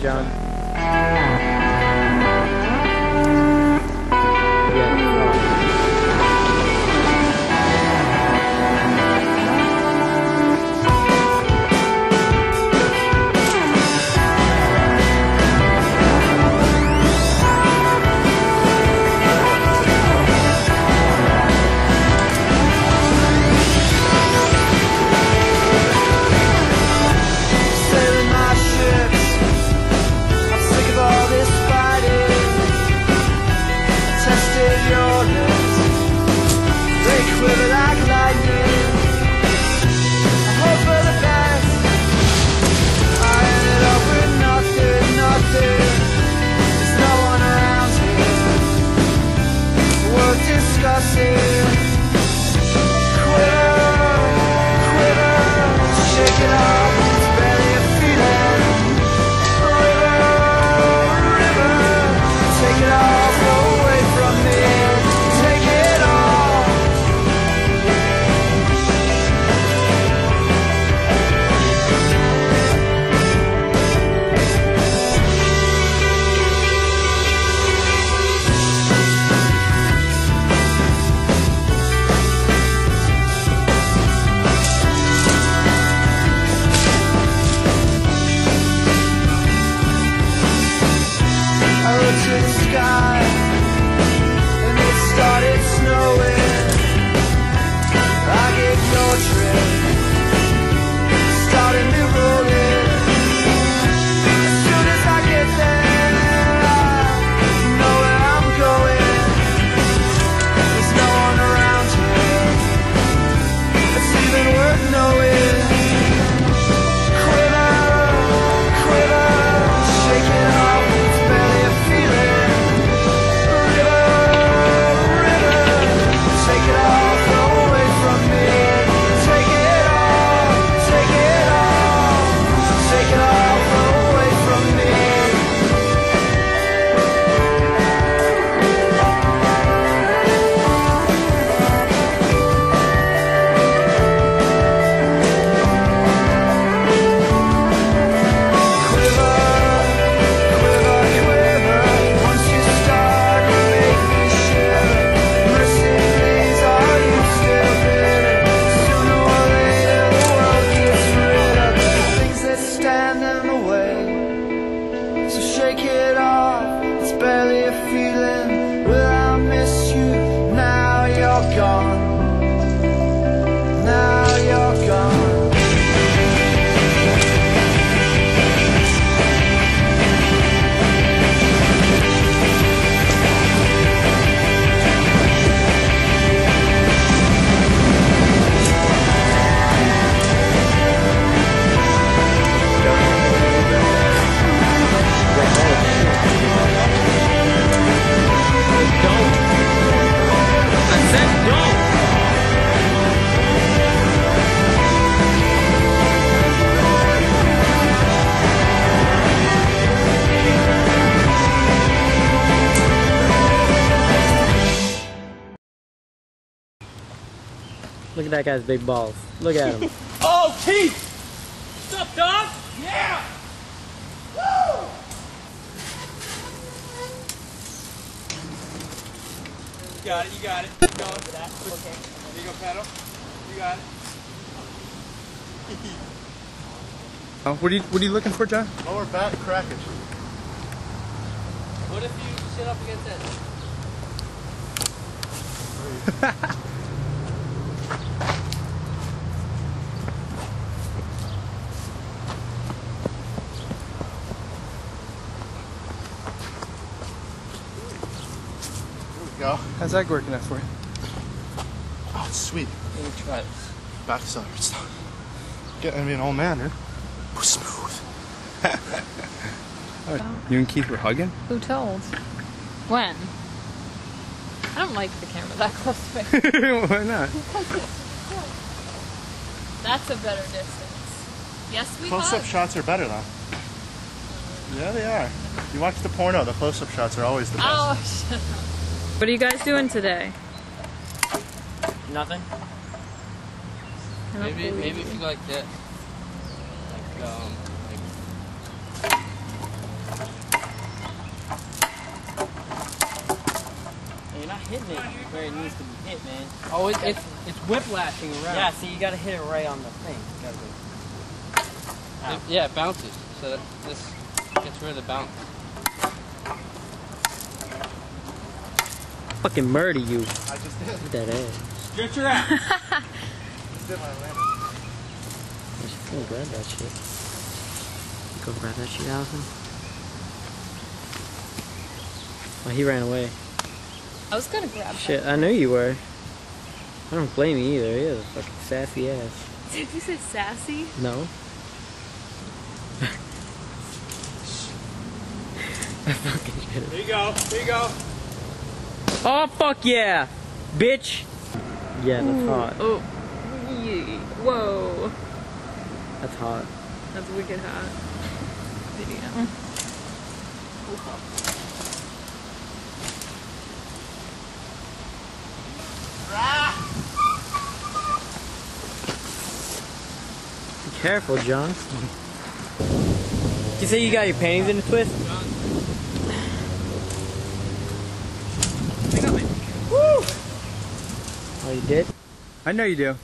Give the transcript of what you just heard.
John. They quiver you're at that guy's big balls. Look at him. Oh, Keith! What's up, dog? Yeah! Woo! You got it, you got it. Keep going. Okay. There you go, pedal. You got it. Oh, what are you What are you looking for, John? Lower back crackage. What if you sit up against it? go. How's that working out for you? Oh, it's sweet. Let me try this. Back accelerates. Getting to be an old man, dude. Smooth. You and Keith were hugging? Who told? When? I don't like the camera that close to me. Why not? That's a better distance. Yes, we Close-up shots are better, though. Yeah, they are. You watch the porno, the close-up shots are always the best. Oh, shut up. What are you guys doing today? Nothing. Maybe maybe if you like that, like um, like. You're not hitting it where it needs to be hit, man. Oh, it, it's it's whiplashing around. Yeah, see, you gotta hit it right on the thing. It, yeah, it bounces. So this gets rid of the bounce. Fucking murder you. I just did. With that ass. Stretch her out. Just did my landing. Go grab that shit. Go grab that shit, Allison. Well, he ran away. I was gonna grab Shit, I knew you were. I don't blame you either. He has a fucking sassy ass. Did you say sassy? No. I fucking shit. There you go. There you go. Oh fuck yeah, bitch. Yeah, that's hot. Oh. Yee. Whoa. That's hot. That's wicked hot. Video. Be careful, John. You say you got your panties in a twist? I got my Oh, you did? I know you do.